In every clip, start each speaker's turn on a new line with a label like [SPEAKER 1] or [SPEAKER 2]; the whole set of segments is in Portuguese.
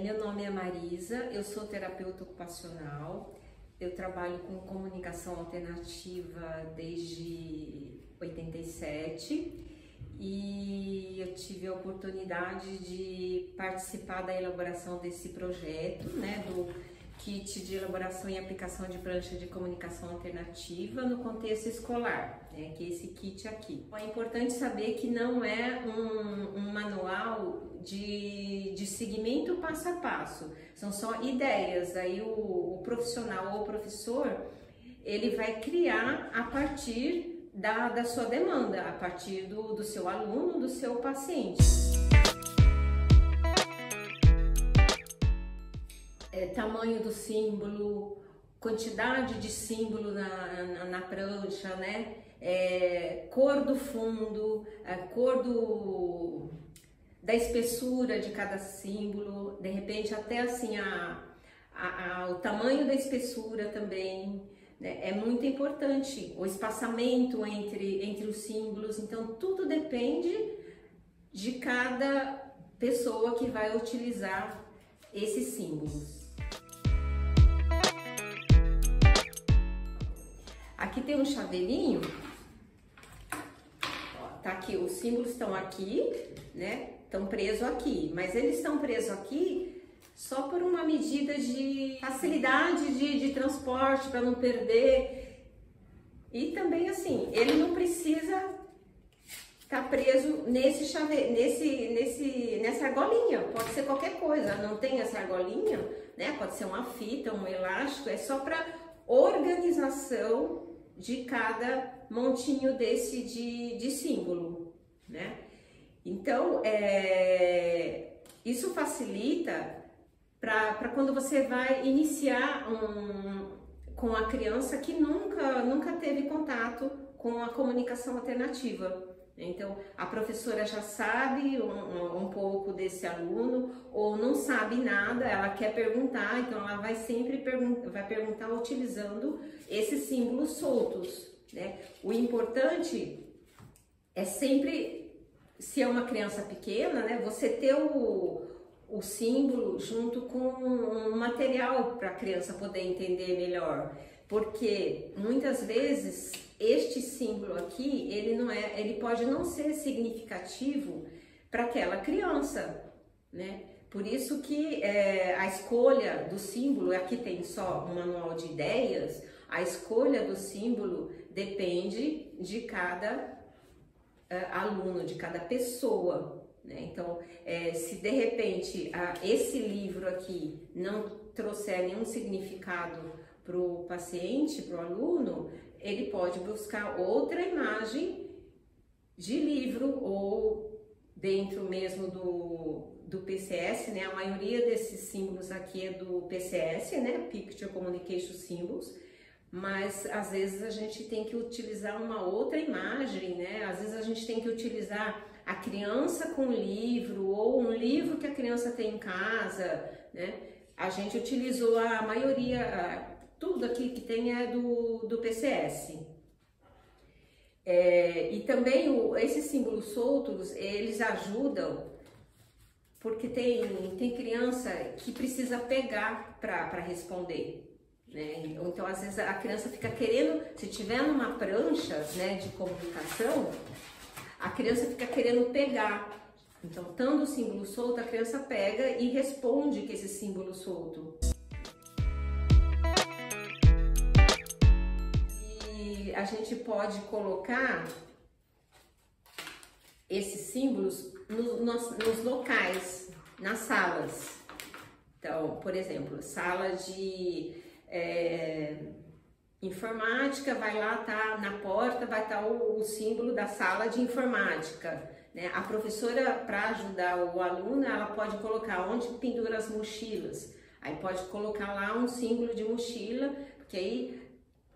[SPEAKER 1] meu nome é Marisa, eu sou terapeuta ocupacional, eu trabalho com comunicação alternativa desde 87 e eu tive a oportunidade de participar da elaboração desse projeto, né, do kit de elaboração e aplicação de prancha de comunicação alternativa no contexto escolar, né, que é esse kit aqui. É importante saber que não é um, um manual de, de segmento passo a passo, são só ideias, aí o, o profissional ou o professor, ele vai criar a partir da, da sua demanda, a partir do, do seu aluno, do seu paciente. É, tamanho do símbolo, quantidade de símbolo na, na, na prancha, né? É, cor do fundo, cor do, da espessura de cada símbolo, de repente até assim a, a, a o tamanho da espessura também. Né? É muito importante o espaçamento entre, entre os símbolos, então tudo depende de cada pessoa que vai utilizar esses símbolos. Aqui tem um chaveirinho, tá aqui, os símbolos estão aqui, né? Estão presos aqui, mas eles estão presos aqui só por uma medida de facilidade de, de transporte para não perder. E também assim, ele não precisa estar tá preso nesse chave, nesse, nesse, nessa argolinha. Pode ser qualquer coisa, não tem essa argolinha, né? Pode ser uma fita, um elástico, é só para organização de cada montinho desse de, de símbolo, né? Então, é, isso facilita para quando você vai iniciar um, com a criança que nunca, nunca teve contato com a comunicação alternativa. Então, a professora já sabe um, um, pouco desse aluno ou não sabe nada, ela quer perguntar, então ela vai sempre pergun vai perguntar utilizando esses símbolos soltos. Né? O importante é sempre, se é uma criança pequena, né, você ter o, o símbolo junto com um material para a criança poder entender melhor. Porque muitas vezes este símbolo aqui, ele não é, ele pode não ser significativo para aquela criança, né? Por isso que é, a escolha do símbolo, aqui tem só um manual de ideias, a escolha do símbolo depende de cada é, aluno, de cada pessoa. Né? Então, é, se de repente a, esse livro aqui não trouxer nenhum significado para o paciente, para o aluno, ele pode buscar outra imagem de livro ou dentro mesmo do, do PCS, né? A maioria desses símbolos aqui é do PCS, né? Picture Communication Symbols, mas às vezes a gente tem que utilizar uma outra imagem, né? Às vezes a gente tem que utilizar a criança com livro ou um livro que a criança tem em casa, né? A gente utilizou a maioria, tudo aqui que tem é do, do PCS. É, e também o, esses símbolos soltos, eles ajudam, porque tem, tem criança que precisa pegar para responder. Né? Então, às vezes, a criança fica querendo, se tiver numa prancha né, de comunicação, a criança fica querendo pegar. Então, estando o símbolo solto, a criança pega e responde que esse símbolo solto. A gente pode colocar esses símbolos no, nos, nos locais, nas salas. Então, por exemplo, sala de é, informática, vai lá, tá na porta, vai estar tá o, o, símbolo da sala de informática. Né? A professora, para ajudar o aluno, ela pode colocar onde pendura as mochilas. Aí pode colocar lá um símbolo de mochila, porque aí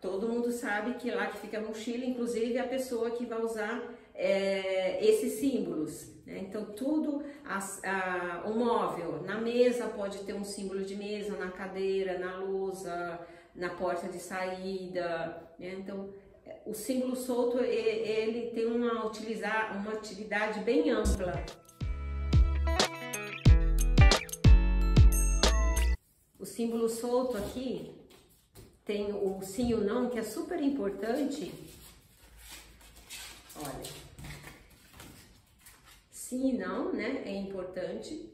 [SPEAKER 1] Todo mundo sabe que lá que fica a mochila, inclusive a pessoa que vai usar é, esses símbolos. Né? Então, tudo, a, o móvel, na mesa pode ter um símbolo de mesa, na cadeira, na lousa, na porta de saída. Né? Então, o símbolo solto, ele tem uma, utilizar, uma atividade bem ampla. O símbolo solto aqui tem o sim e o não, que é super importante. Olha, sim e não, né? É importante.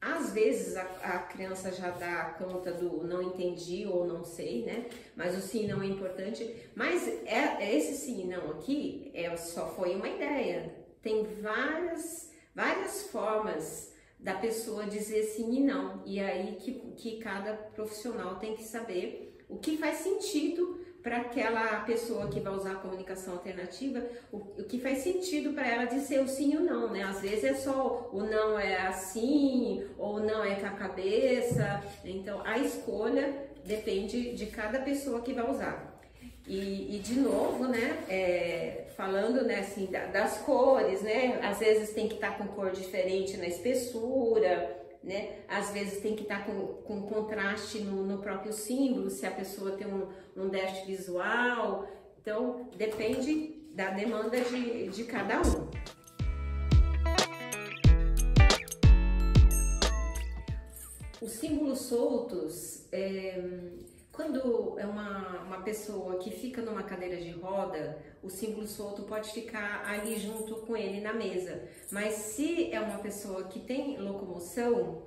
[SPEAKER 1] Às vezes a, a, criança já dá conta do não entendi ou não sei, né? Mas o sim não é importante. Mas é, é esse sim e não aqui é, só foi uma ideia. Tem várias, várias formas da pessoa dizer sim e não. E aí que, que cada profissional tem que saber o que faz sentido para aquela pessoa que vai usar a comunicação alternativa, o, o que faz sentido para ela dizer o sim ou não, né? Às vezes é só o não é assim, ou não é com a cabeça. Então, a escolha depende de cada pessoa que vai usar. E, e de novo, né, é, falando né, assim, das cores, né, às vezes tem que estar tá com cor diferente na espessura, né? Às vezes tem que estar com, com contraste no, no próprio símbolo, se a pessoa tem um, um déficit visual. Então, depende da demanda de, de cada um. Os símbolos soltos, é, quando é uma, uma pessoa que fica numa cadeira de roda, o símbolo solto pode ficar ali junto com ele na mesa. Mas se é uma pessoa que tem locomoção,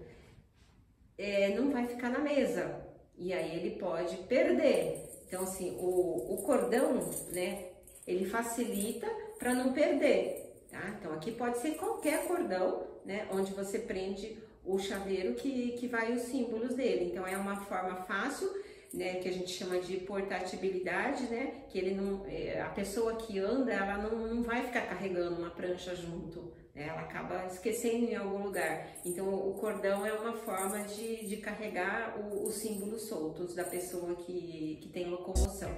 [SPEAKER 1] é, não vai ficar na mesa. E aí ele pode perder. Então, assim, o, o cordão, né, ele facilita para não perder, tá? Então, aqui pode ser qualquer cordão, né, onde você prende o chaveiro que, que vai os símbolos dele. Então, é uma forma fácil né, que a gente chama de portabilidade, né, que ele não, é, a pessoa que anda, ela não, não vai ficar carregando uma prancha junto, né, ela acaba esquecendo em algum lugar. Então, o cordão é uma forma de, de carregar o, os símbolos soltos da pessoa que, que tem locomoção.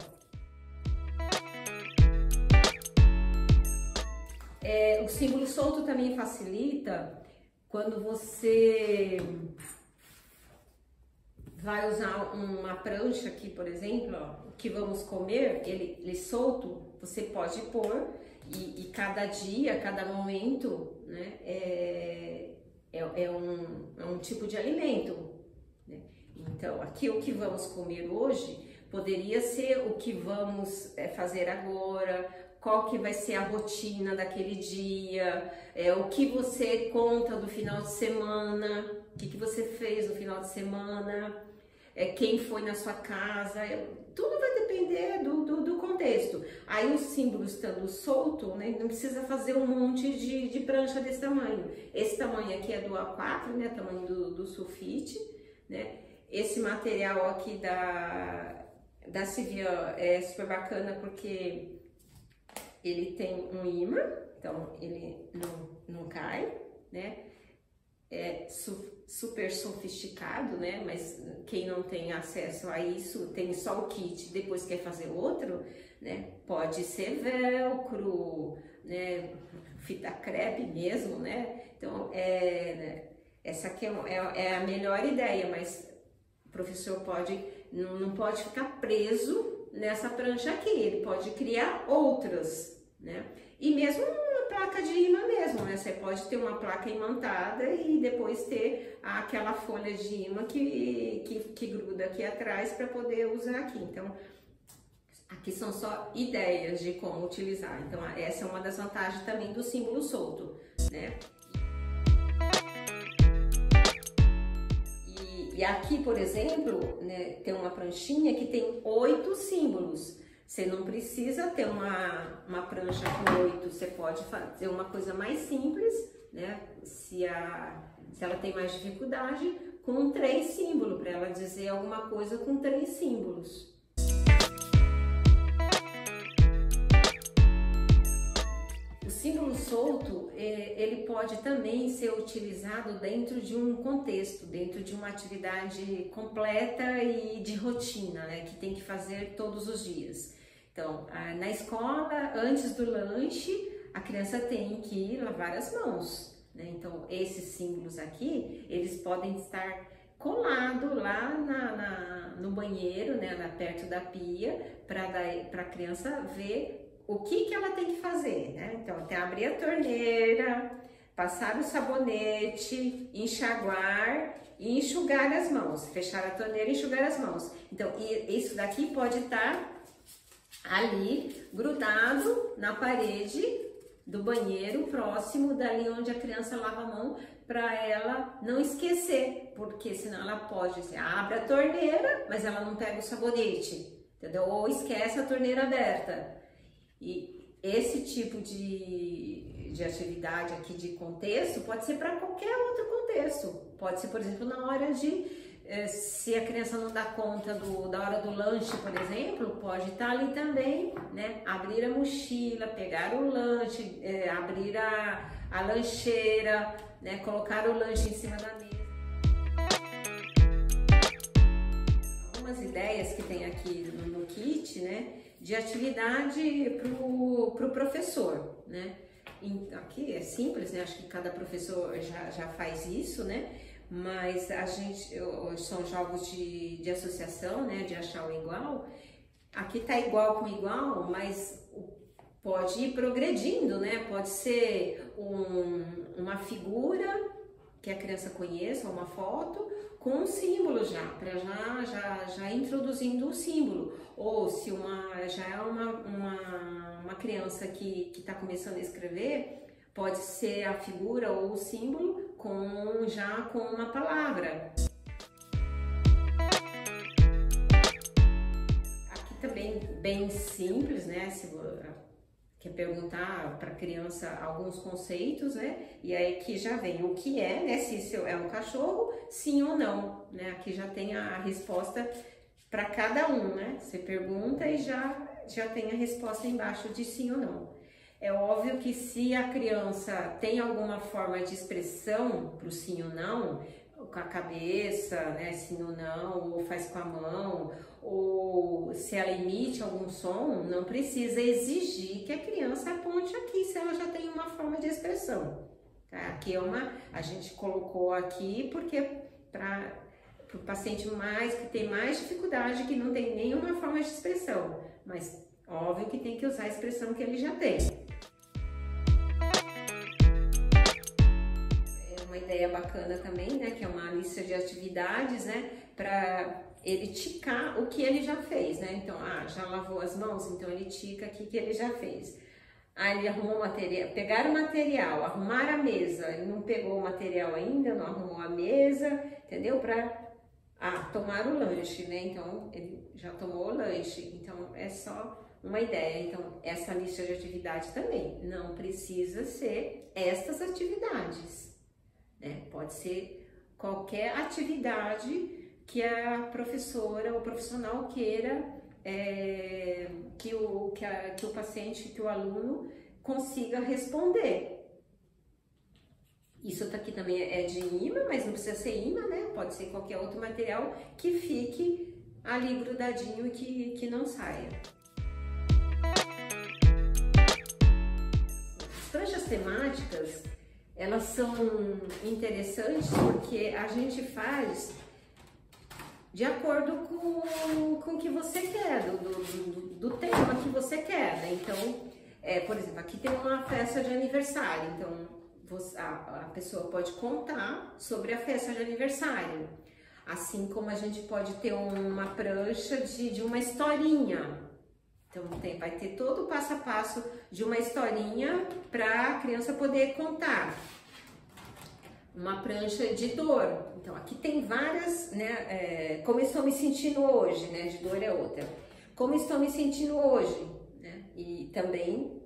[SPEAKER 1] É, o símbolo solto também facilita quando você vai usar uma prancha aqui, por exemplo, ó, que vamos comer, ele, ele solto, você pode pôr e, e cada dia, cada momento, né, é, é, é, um, é um tipo de alimento. Né? Então, aqui o que vamos comer hoje poderia ser o que vamos é, fazer agora, qual que vai ser a rotina daquele dia, é, o que você conta do final de semana, o que, que você fez no final de semana, é, quem foi na sua casa, é, tudo vai depender do, do, do, contexto. Aí o símbolo estando solto, né, não precisa fazer um monte de, de prancha desse tamanho. Esse tamanho aqui é do A4, né, tamanho do, do sulfite, né. Esse material aqui da, da Civian é super bacana porque ele tem um imã, então ele não, não cai, né é super sofisticado, né? Mas quem não tem acesso a isso, tem só o kit, depois quer fazer outro, né? Pode ser velcro, né? Fita crepe mesmo, né? Então, é, essa aqui é, é, é, a melhor ideia, mas o professor pode, não pode ficar preso nessa prancha aqui, ele pode criar outras, né? E mesmo placa de imã mesmo, né? Você pode ter uma placa imantada e depois ter aquela folha de imã que, que, que gruda aqui atrás para poder usar aqui. Então, aqui são só ideias de como utilizar. Então, essa é uma das vantagens também do símbolo solto, né? E, aqui, por exemplo, né, tem uma pranchinha que tem oito símbolos. Você não precisa ter uma, uma prancha com oito, você pode fazer uma coisa mais simples, né? Se, a, se ela tem mais dificuldade, com três símbolos, para ela dizer alguma coisa com três símbolos. O símbolo solto, é, ele pode também ser utilizado dentro de um contexto, dentro de uma atividade completa e de rotina, né, que tem que fazer todos os dias. Então, na escola, antes do lanche, a criança tem que lavar as mãos. Né? Então, esses símbolos aqui, eles podem estar colado lá na, na, no banheiro, né, lá perto da pia, para a criança ver o que, que ela tem que fazer. Né? Então, tem abrir a torneira, passar o sabonete, enxaguar e enxugar as mãos, fechar a torneira e enxugar as mãos. Então, isso daqui pode estar ali grudado na parede do banheiro próximo dali onde a criança lava a mão para ela não esquecer, porque senão ela pode, assim, abre a torneira, mas ela não pega o sabonete, entendeu? Ou esquece a torneira aberta. E esse tipo de, de atividade aqui de contexto pode ser para qualquer outro contexto. Pode ser, por exemplo, na hora de se a criança não dá conta do, da hora do lanche, por exemplo, pode estar ali também, né? Abrir a mochila, pegar o lanche, é, abrir a, a lancheira, né? Colocar o lanche em cima da mesa. Algumas ideias que tem aqui no, no kit, né? De atividade para o pro professor, né? Aqui é simples, né? Acho que cada professor já, já faz isso, né? Mas a gente são jogos de, de associação, né, de achar o igual. Aqui tá igual com igual, mas pode ir progredindo, né? Pode ser um, uma figura que a criança conheça, uma foto, com um símbolo já, para já, já, já introduzindo o símbolo. Ou se uma, já é uma, uma, uma criança que está começando a escrever, pode ser a figura ou o símbolo com já com uma palavra. Aqui também bem simples, né? Se quer perguntar para criança alguns conceitos, né? E aí aqui já vem o que é, né? Se isso é um cachorro, sim ou não, né? Aqui já tem a resposta para cada um, né? Você pergunta e já já tem a resposta embaixo de sim ou não. É óbvio que se a criança tem alguma forma de expressão para o sim ou não, com a cabeça, né, sim ou não, ou faz com a mão, ou se ela emite algum som, não precisa exigir que a criança aponte aqui se ela já tem uma forma de expressão. Tá? Aqui é uma, a gente colocou aqui porque para o paciente mais que tem mais dificuldade, que não tem nenhuma forma de expressão, mas óbvio que tem que usar a expressão que ele já tem. ideia bacana também, né? Que é uma lista de atividades, né? Para ele ticar o que ele já fez, né? Então, ah, já lavou as mãos, então ele tica aqui que ele já fez. Aí ele arrumou material, pegar o material, arrumar a mesa, ele não pegou o material ainda, não arrumou a mesa, entendeu? Para ah, tomar o lanche, né? Então, ele já tomou o lanche. Então, é só uma ideia. Então, essa lista de atividades também não precisa ser estas atividades. Né? Pode ser qualquer atividade que a professora ou profissional queira é, que, o, que, a, que o paciente, que o aluno consiga responder. Isso aqui também é de imã, mas não precisa ser imã, né? Pode ser qualquer outro material que fique ali grudadinho e que, que não saia. Temáticas elas são interessantes porque a gente faz de acordo com, com o que você quer, do, do, do tema que você quer. Né? Então, é, por exemplo, aqui tem uma festa de aniversário, então você, a, a pessoa pode contar sobre a festa de aniversário. Assim como a gente pode ter uma prancha de, de uma historinha, então tem, vai ter todo o passo a passo de uma historinha para a criança poder contar. Uma prancha de dor. Então aqui tem várias, né? É, como estou me sentindo hoje, né? De dor é outra. Como estou me sentindo hoje, né? E também,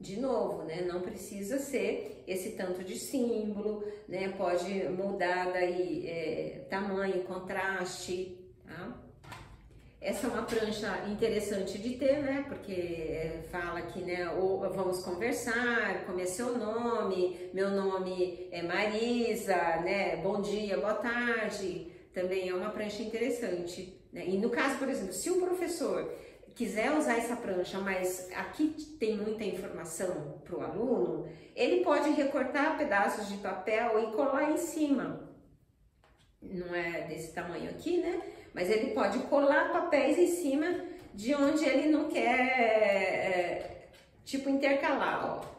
[SPEAKER 1] de novo, né? Não precisa ser esse tanto de símbolo, né? Pode mudar daí é, tamanho, contraste, tá? Essa é uma prancha interessante de ter, né? Porque é, fala que, né, ou vamos conversar, como é seu nome, meu nome é Marisa, né? Bom dia, boa tarde. Também é uma prancha interessante. Né? E no caso, por exemplo, se o professor quiser usar essa prancha, mas aqui tem muita informação para o aluno, ele pode recortar pedaços de papel e colar em cima. Não é desse tamanho aqui, né? Mas ele pode colar papéis em cima de onde ele não quer, é, tipo, intercalar, ó.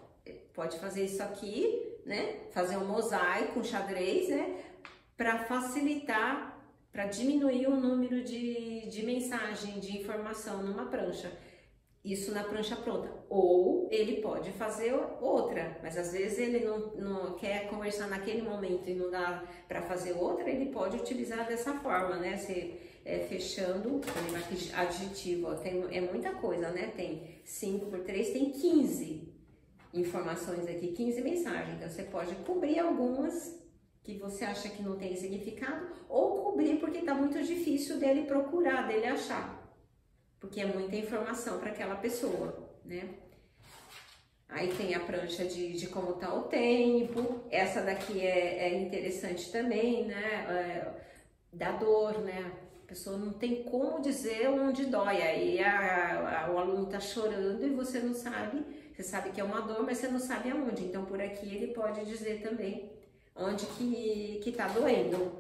[SPEAKER 1] Pode fazer isso aqui, né? Fazer um mosaico, um xadrez, né? Para facilitar, para diminuir o número de, de mensagem, de informação numa prancha. Isso na prancha pronta. Ou ele pode fazer outra, mas às vezes ele não, não quer conversar naquele momento e não dá para fazer outra, ele pode utilizar dessa forma, né? Se, é, fechando, adjetivo, ó, tem, é muita coisa, né? Tem 5 por 3, tem 15 informações aqui, 15 mensagens. Então você pode cobrir algumas que você acha que não tem significado, ou cobrir porque tá muito difícil dele procurar, dele achar. Porque é muita informação para aquela pessoa, né? Aí tem a prancha de, de como tá o tempo, essa daqui é, é interessante também, né? É, da dor, né? A pessoa não tem como dizer onde dói, aí a, a, o aluno tá chorando e você não sabe você sabe que é uma dor, mas você não sabe aonde. Então, por aqui ele pode dizer também onde que, que tá doendo.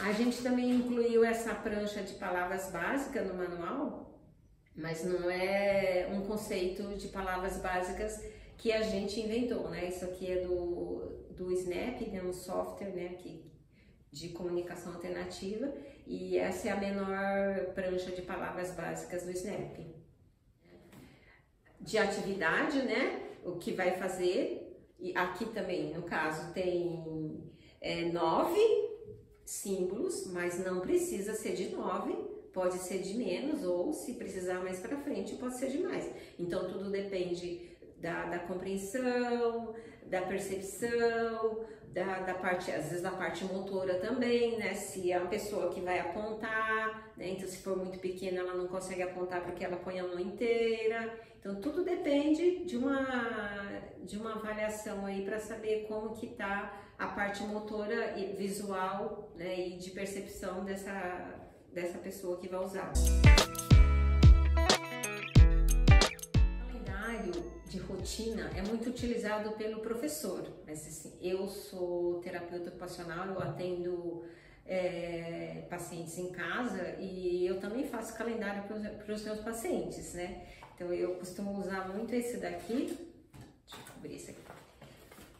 [SPEAKER 1] A gente também incluiu essa prancha de palavras básicas no manual, mas não é um conceito de palavras básicas que a gente inventou, né? Isso aqui é do, do Snap, é um software, né, que, de comunicação alternativa, e essa é a menor prancha de palavras básicas do Snap de atividade, né? O que vai fazer. E aqui também, no caso, tem é, nove símbolos, mas não precisa ser de nove, pode ser de menos, ou se precisar mais para frente, pode ser de mais. Então, tudo depende da, da compreensão, da percepção, da, da, parte, às vezes da parte motora também, né? Se é uma pessoa que vai apontar, né? Então, se for muito pequena, ela não consegue apontar porque ela põe a mão inteira. Então, tudo depende de uma, de uma avaliação aí para saber como que tá a parte motora e visual, né? E de percepção dessa, dessa pessoa que vai usar. De rotina é muito utilizado pelo professor. Mas assim, eu sou terapeuta ocupacional, eu atendo é, pacientes em casa e eu também faço calendário para os meus pacientes, né? Então eu costumo usar muito esse daqui, deixa eu cobrir esse aqui,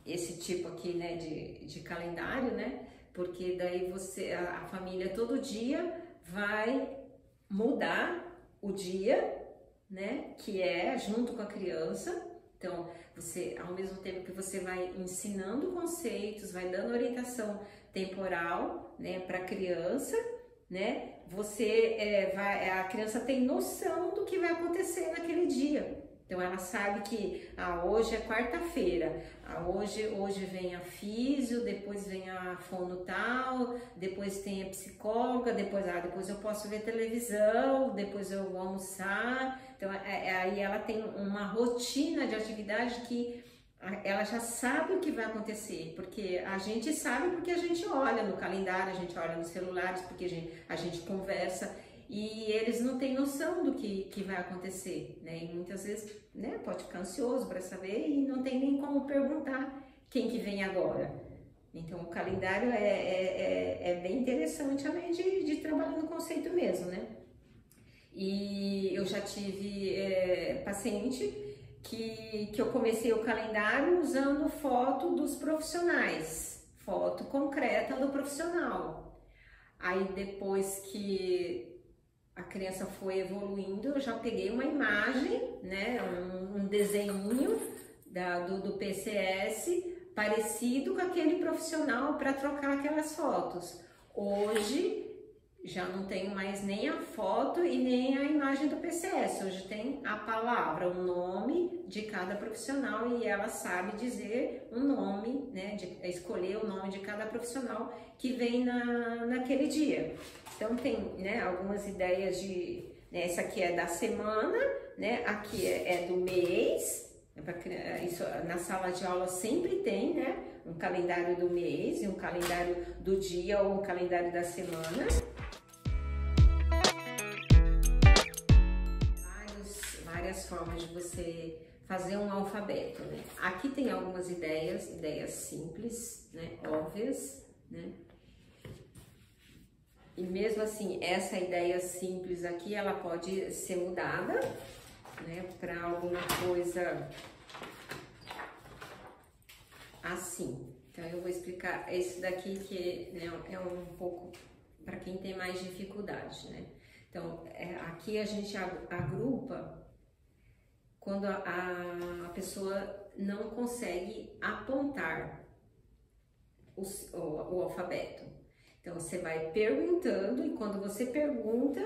[SPEAKER 1] esse tipo aqui, né, de, de calendário, né? Porque daí você, a, a família todo dia vai mudar o dia né? Que é junto com a criança. Então, você, ao mesmo tempo que você vai ensinando conceitos, vai dando orientação temporal, né, para a criança, né? Você é, vai, a criança tem noção do que vai acontecer naquele dia. Então ela sabe que ah, hoje é quarta-feira, ah, hoje, hoje vem a físio, depois vem a fono tal, depois tem a psicóloga, depois, ah, depois eu posso ver televisão, depois eu vou almoçar. Então é, é, aí ela tem uma rotina de atividade que ela já sabe o que vai acontecer, porque a gente sabe porque a gente olha no calendário, a gente olha nos celulares, porque a gente, a gente conversa e eles não têm noção do que, que vai acontecer, né? E muitas vezes, né, pode ficar ansioso para saber e não tem nem como perguntar quem que vem agora. Então, o calendário é, é, é, é bem interessante, além de, de trabalhar no conceito mesmo, né? E eu já tive é, paciente que, que eu comecei o calendário usando foto dos profissionais, foto concreta do profissional. Aí depois que a criança foi evoluindo, eu já peguei uma imagem, né, um, um desenho do, do PCS parecido com aquele profissional para trocar aquelas fotos. Hoje já não tenho mais nem a foto e nem a imagem do PCS. Hoje tem a palavra, o nome de cada profissional e ela sabe dizer um nome, né, de, escolher o nome de cada profissional que vem na, naquele dia. Então tem, né, algumas ideias de, né, essa aqui é da semana, né, aqui é, é do mês, é isso na sala de aula sempre tem, né, um calendário do mês um calendário do dia ou um calendário da semana. Várias formas de você fazer um alfabeto, né? Aqui tem algumas ideias, ideias simples, né, óbvias, né? E mesmo assim, essa ideia simples aqui, ela pode ser mudada, né, para alguma coisa assim. Então eu vou explicar esse daqui que né, é um pouco para quem tem mais dificuldade, né? Então é, aqui a gente agrupa quando a, a pessoa não consegue apontar o, o, o alfabeto. Então você vai perguntando e quando você pergunta,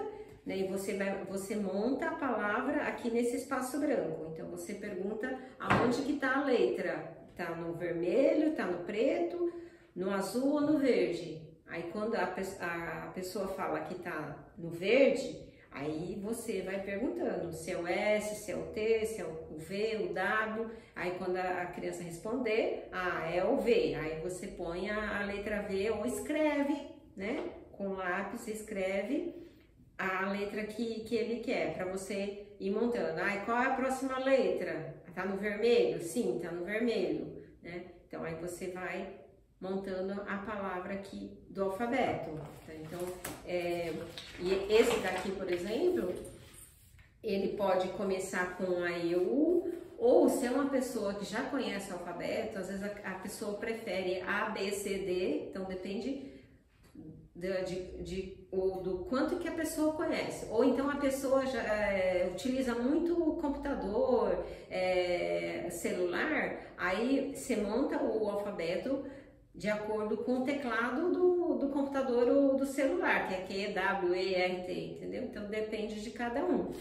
[SPEAKER 1] né, e você vai, você monta a palavra aqui nesse espaço branco. Então você pergunta aonde que está a letra? Tá no vermelho, tá no preto, no azul ou no verde? Aí quando a, a pessoa fala que tá no verde, Aí você vai perguntando se é o S, se é o T, se é o V, o W. Aí quando a criança responder, ah, é o V. Aí você põe a, letra V ou escreve, né? Com lápis, escreve a letra que, que ele quer, para você ir montando. Ah, qual é a próxima letra? Tá no vermelho? Sim, tá no vermelho, né? Então aí você vai montando a palavra aqui do alfabeto. Tá? Então, é, e esse daqui, por exemplo, ele pode começar com a EU, ou se é uma pessoa que já conhece o alfabeto, às vezes a, a pessoa prefere A, B, C, D, então depende de, de, de ou do quanto que a pessoa conhece. Ou então a pessoa já é, utiliza muito o computador, é, celular, aí você monta o alfabeto de acordo com o teclado do, do computador ou do celular, que é Q, W, E, R, T, entendeu? Então depende de cada um.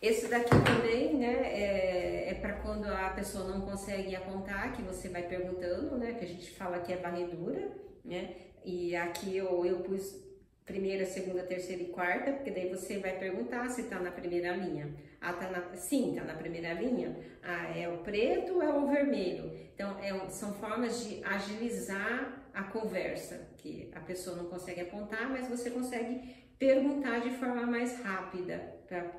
[SPEAKER 1] Esse daqui também, né, é, é para quando a pessoa não consegue apontar, que você vai perguntando, né, que a gente fala que é varredura, né, e aqui eu, eu pus primeira, segunda, terceira e quarta, porque daí você vai perguntar se está na primeira linha. Ah, tá na, sim, está na primeira linha. Ah, é o preto ou é o vermelho? Então, é, são formas de agilizar a conversa, que a pessoa não consegue apontar, mas você consegue perguntar de forma mais rápida para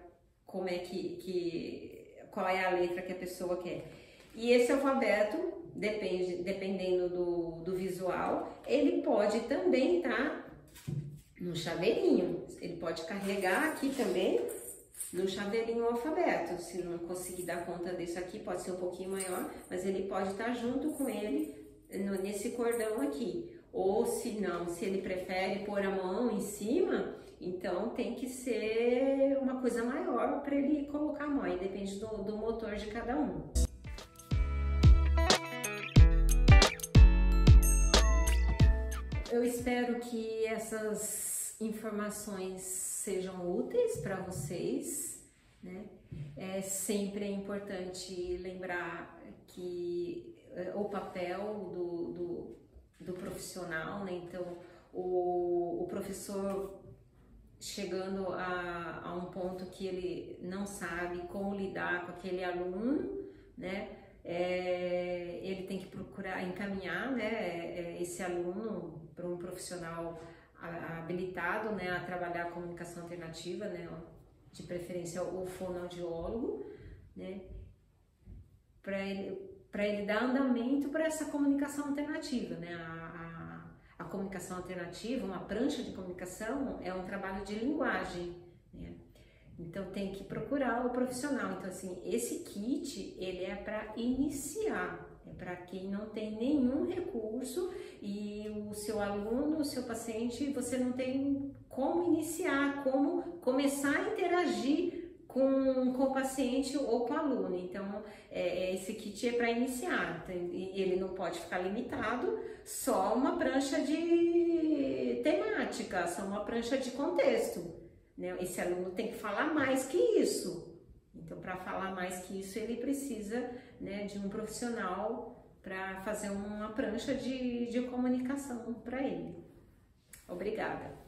[SPEAKER 1] como é que, que, qual é a letra que a pessoa quer. E esse alfabeto, depende, dependendo do, do visual, ele pode também estar tá no chaveirinho. Ele pode carregar aqui também no chaveirinho alfabeto. Se não conseguir dar conta disso aqui, pode ser um pouquinho maior, mas ele pode estar junto com ele no, nesse cordão aqui. Ou se não, se ele prefere pôr a mão em cima, então tem que ser uma coisa maior para ele colocar a mão. Aí depende do, do motor de cada um. Eu espero que essas informações sejam úteis para vocês, né? É sempre é importante lembrar que é, o papel do, do, do profissional, né? Então, o, o professor chegando a, a um ponto que ele não sabe como lidar com aquele aluno, né? É, ele tem que procurar encaminhar né, é, esse aluno para um profissional habilitado né, a trabalhar a comunicação alternativa, né, de preferência o fonoaudiólogo, né, para ele, ele dar andamento para essa comunicação alternativa. Né, a, a, a, comunicação alternativa, uma prancha de comunicação, é um trabalho de linguagem. Né, então tem que procurar o profissional. Então assim, esse kit ele é para iniciar é para quem não tem nenhum recurso seu aluno, o seu paciente, você não tem como iniciar, como começar a interagir com, com o paciente ou com o aluno. Então, é, esse kit é para iniciar, ele não pode ficar limitado só uma prancha de temática, só uma prancha de contexto. Né? Esse aluno tem que falar mais que isso. Então, para falar mais que isso, ele precisa né, de um profissional para fazer uma prancha de, de comunicação para ele. Obrigada.